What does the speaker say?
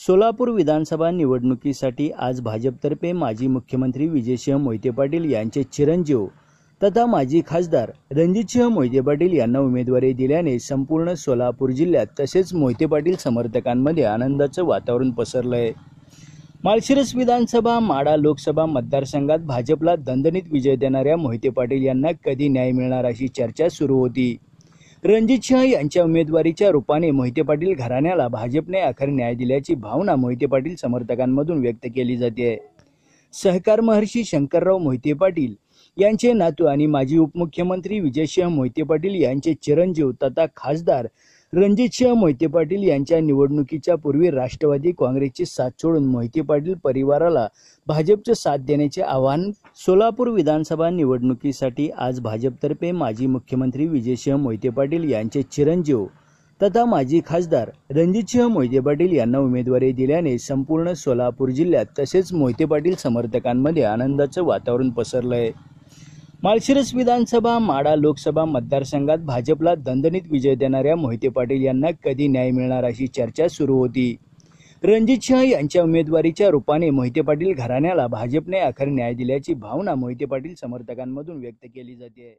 सोलापूर विधानसभा निवडणुकीसाठी आज भाजपतर्फे माजी मुख्यमंत्री विजयसिंह मोहिते पाटील यांचे चिरंजीव तथा माजी खासदार रणजितसिंह मोहिते पाटील यांना उमेदवारी दिल्याने संपूर्ण सोलापूर जिल्ह्यात तसेच मोहिते पाटील समर्थकांमध्ये आनंदाचं वातावरण पसरलं आहे माळशिरस विधानसभा माडा लोकसभा मतदारसंघात भाजपला दणदणीत विजय देणाऱ्या मोहिते पाटील यांना कधी न्याय मिळणार अशी चर्चा सुरू होती. रणजित सिंह यांच्या उमेदवारीच्या रूपाने मोहिते पाटील घराण्याला भाजपने अखेर न्याय दिल्याची भावना मोहिते पाटील समर्थकांमधून व्यक्त केली जाते. सहकार महर्षी शंकरराव मोहिते पाटील यांचे नातू आणि माजी उपमुख्यमंत्री विजयसिंह मोहिते पाटील यांचे चिरंजीव तथा खासदार रणजितसिंह मोहिते पाटील यांच्या निवडणुकीच्या पूर्वी राष्ट्रवादी काँग्रेसची साथ सोडून मोहिते पाटील परिवाराला भाजपचं साथ देण्याचे आवाहन सोलापूर विधानसभा निवडणुकीसाठी आज भाजपतर्फे माजी मुख्यमंत्री विजयसिंह मोहिते पाटील यांचे चिरंजीव तथा माजी खासदार रणजितसिंह मोहिते पाटील यांना उमेदवारी दिल्याने संपूर्ण सोलापूर जिल्ह्यात तसेच मोहिते पाटील समर्थकांमध्ये आनंदाचं वातावरण पसरलं आहे माळशिरस विधानसभा माडा लोकसभा मतदारसंघात भाजपला दणदणीत विजय देणाऱ्या मोहिते पाटील यांना कधी न्याय मिळणार अशी चर्चा सुरू होती. रणजित शाह यांच्या उमेदवारीच्या रूपाने मोहिते पाटील घराण्याला भाजपने अखेर न्याय दिल्याची भावना मोहिते पाटील समर्थकांमधून व्यक्त केली जाते.